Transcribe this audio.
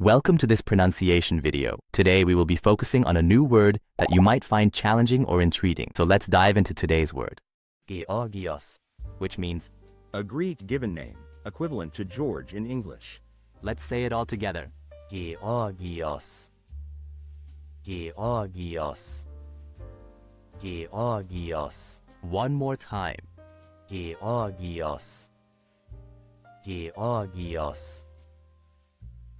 Welcome to this pronunciation video. Today we will be focusing on a new word that you might find challenging or intriguing. So let's dive into today's word. Georgios, which means, A Greek given name, equivalent to George in English. let's say it all together. Georgios. Georgios. Georgios. One more time. Georgios. Georgios.